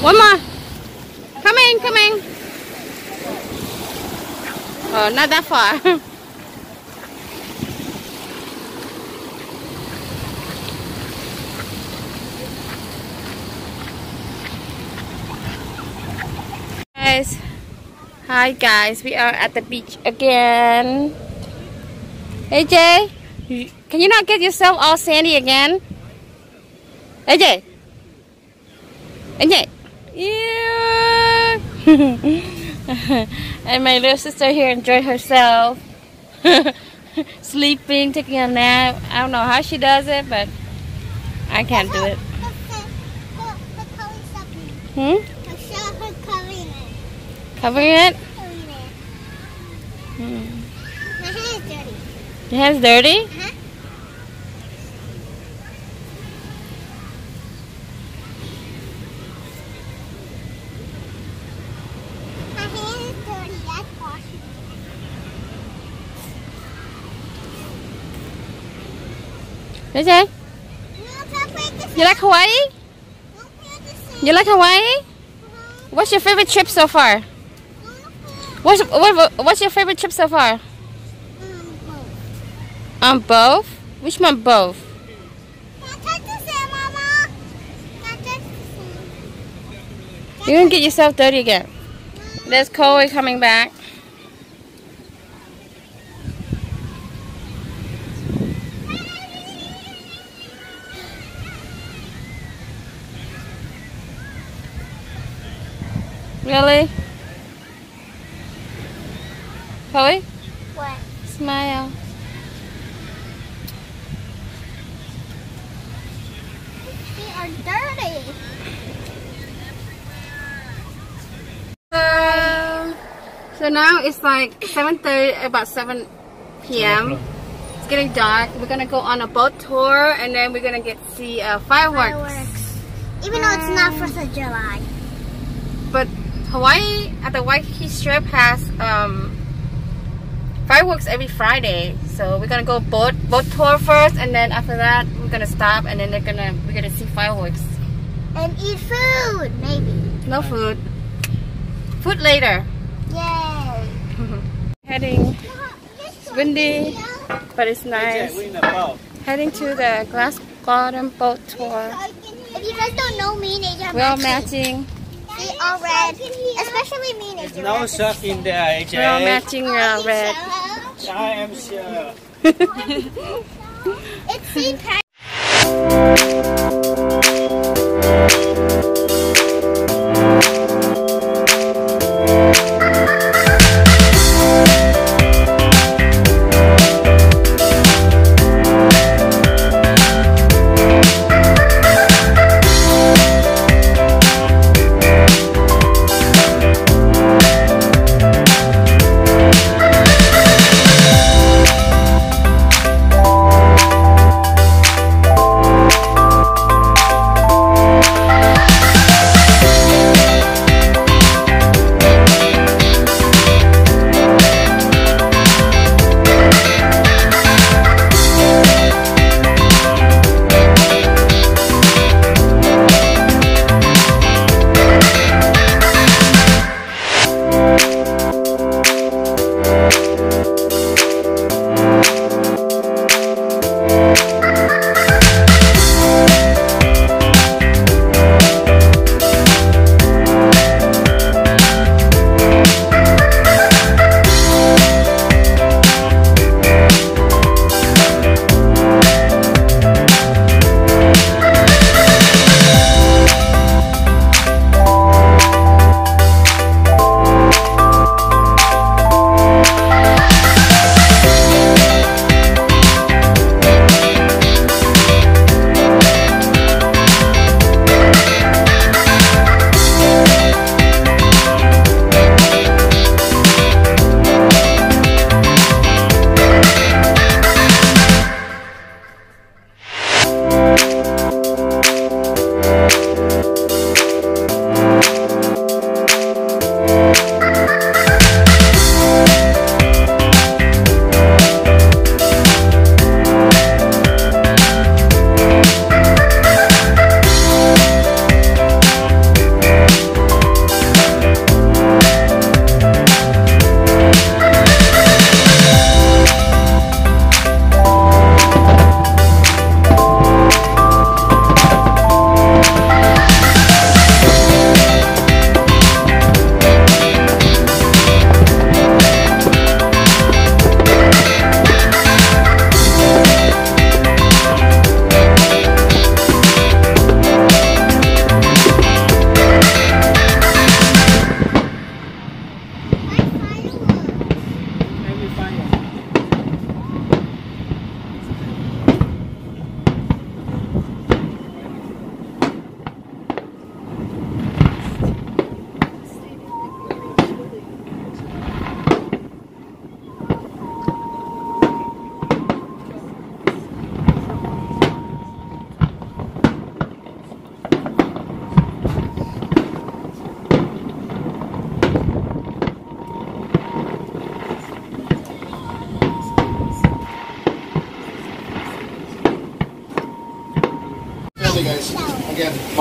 One more. Come in, come in. Oh, not that far. guys. Hi guys, we are at the beach again. AJ, can you not get yourself all sandy again? Hey Jay. Yeah. and my little sister here enjoy herself. Sleeping, taking a nap. I don't know how she does it, but I can't do it. Hmm? Covering it? Hmm. My hand is dirty. Your hand's dirty? Uh-huh. My hand is dirty. That's washing. The you like Hawaii? You like Hawaii? What's your favorite trip so far? What's what, what's your favorite trip so far? Um, both. On both? Which one both? You're gonna get yourself dirty again. There's Chloe coming back. Really? Chloe? What? Smile. Feet are dirty. Um, so now it's like 7.30, about 7 p.m. It's getting dark. We're gonna go on a boat tour and then we're gonna get see uh, fireworks. Fireworks. Even though it's not 4th of July. But Hawaii at the Waikiki Strip has um, fireworks every Friday. So we're gonna go boat boat tour first, and then after that we're gonna stop, and then they're gonna we're gonna see fireworks. And eat food, maybe. No food. Food later. Yay. Heading. It's windy, but it's nice. Heading to the Glass Garden boat tour. If you guys don't know me and AJ, We're all matching. We all red. Especially me and AJ. No suck in there, AJ. We're all matching uh, red. I am sure. It's St.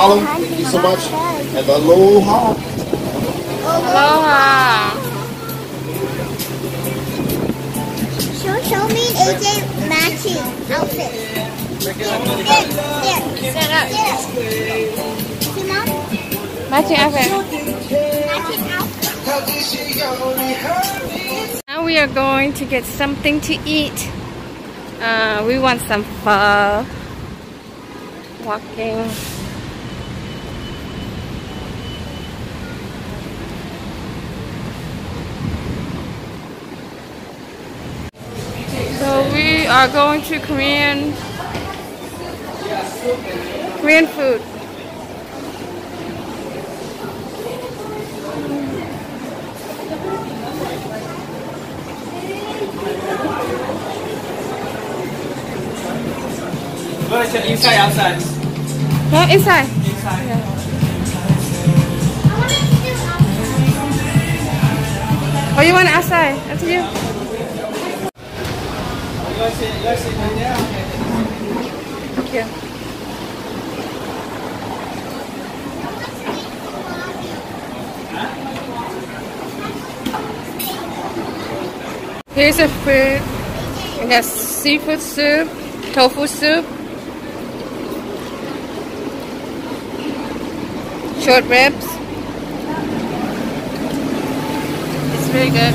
Patrick's. Thank you so much. And aloha. Aloha. Show, show me AJ matching outfit. Here, here, Stand up. here. Matching outfit. Matching outfit. Now we are going to get something to eat. Uh, we want some pho. Walking. So we are going to Korean Korean food. Where is it? Inside, outside? No, inside. Inside. I want to do outside. Oh, you want outside? Up to you. Thank you. Here's a food. We got seafood soup, tofu soup, short ribs. It's very good.